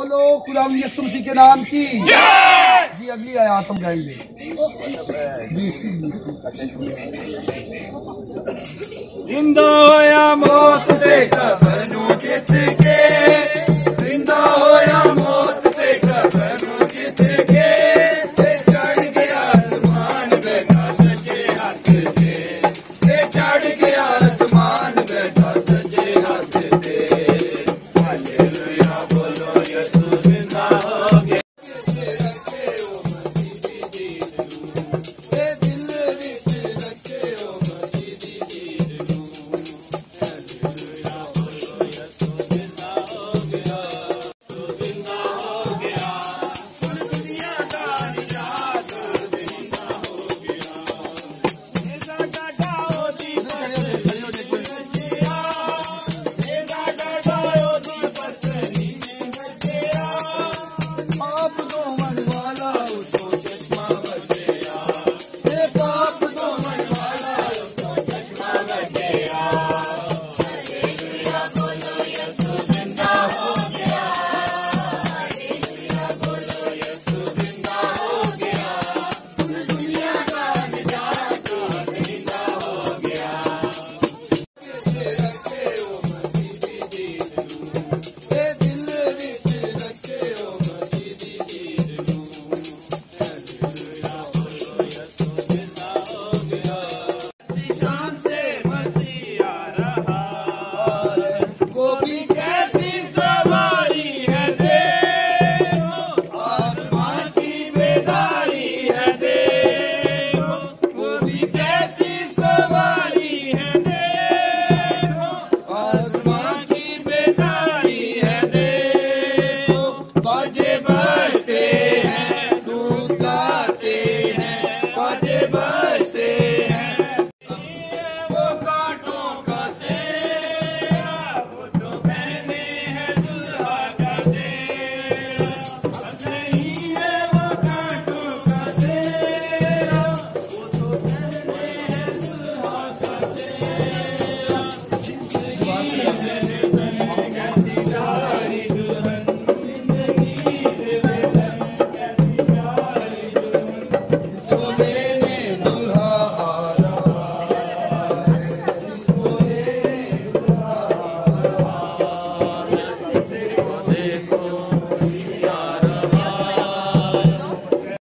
बोलो गुलाम यसु मसीह के नाम की। जी अगली आयात हम गाएँगे। ज़िंदा या मौत ते कबरू जित birthday.